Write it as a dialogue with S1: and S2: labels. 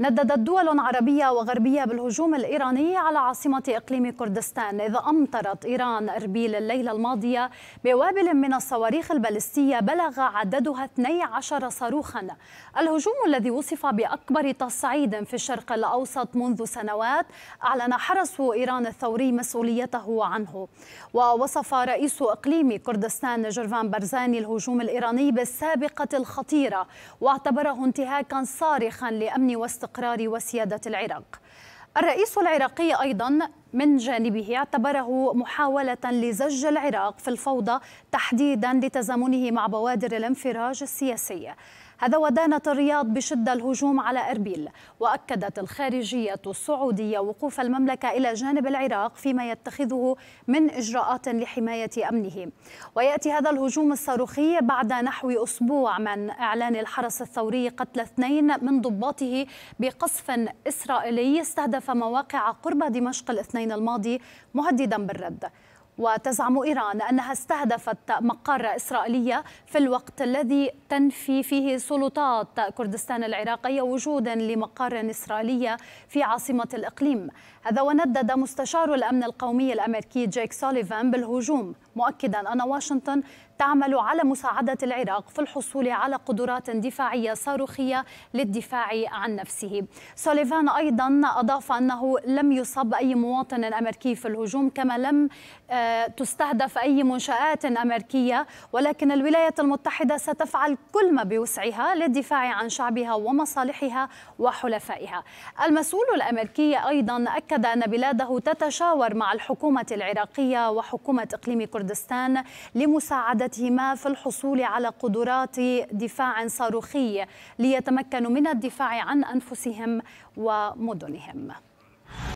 S1: نددت دول عربية وغربية بالهجوم الإيراني على عاصمة إقليم كردستان إذ أمطرت إيران إربيل الليلة الماضية بوابل من الصواريخ البالستية بلغ عددها 12 صاروخا. الهجوم الذي وصف بأكبر تصعيد في الشرق الأوسط منذ سنوات أعلن حرس إيران الثوري مسؤوليته عنه. ووصف رئيس إقليم كردستان جرفان برزاني الهجوم الإيراني بالسابقة الخطيرة واعتبره انتهاكا صارخا لأمن واستقرار استقرار وسيادة العراق. الرئيس العراقي أيضا من جانبه اعتبره محاولة لزج العراق في الفوضى تحديدا لتزامنه مع بوادر الانفراج السياسي. هذا ودانت الرياض بشدة الهجوم على أربيل وأكدت الخارجية السعودية وقوف المملكة إلى جانب العراق فيما يتخذه من إجراءات لحماية أمنه. ويأتي هذا الهجوم الصاروخي بعد نحو أسبوع من إعلان الحرس الثوري قتل اثنين من ضباطه بقصف إسرائيلي استهدف مواقع قرب دمشق الاثنين الماضي مهددا بالرد. وتزعم إيران أنها استهدفت مقر إسرائيلية في الوقت الذي تنفي فيه سلطات كردستان العراقية وجودا لمقار إسرائيلية في عاصمة الإقليم. هذا وندد مستشار الأمن القومي الأمريكي جيك سوليفان بالهجوم مؤكدا أن واشنطن تعمل على مساعدة العراق في الحصول على قدرات دفاعية صاروخية للدفاع عن نفسه. سوليفان أيضا أضاف أنه لم يصب أي مواطن أمريكي في الهجوم كما لم آه، تستهدف أي منشآت أمريكية ولكن الولايات المتحدة ستفعل كل ما بوسعها للدفاع عن شعبها ومصالحها وحلفائها. المسؤول الأمريكي أيضا أكد أن بلاده تتشاور مع الحكومة العراقية وحكومة إقليم كردستان لمساعدتهما في الحصول على قدرات دفاع صاروخي ليتمكنوا من الدفاع عن أنفسهم ومدنهم.